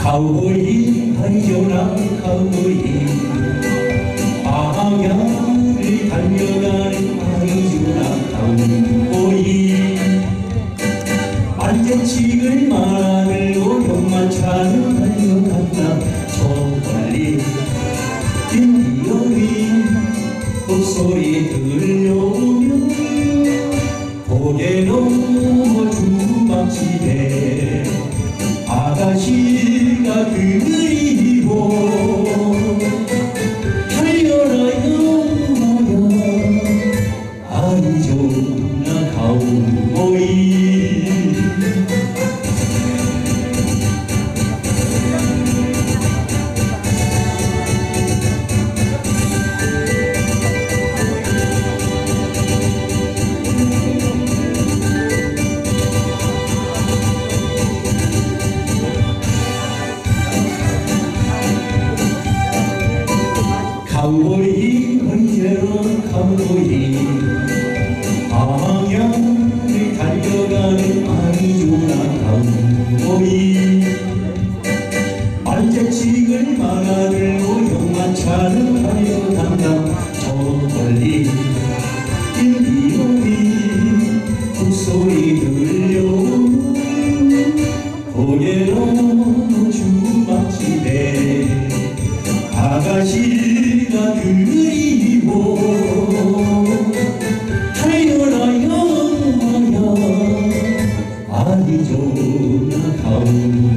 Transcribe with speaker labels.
Speaker 1: 가오리 하리조나 가오리 방향을 달려가는 하리조나 가오리 만전치을 마늘로 경마차를 달려간다 저 멀리 빈비어리 목소리 들려오면 고개 넘어 주막집에 아가씨 가 가오리 언제로 가오리. 방향을 달려가는 아리조나 가오리. 만재치을 만화들 Oh.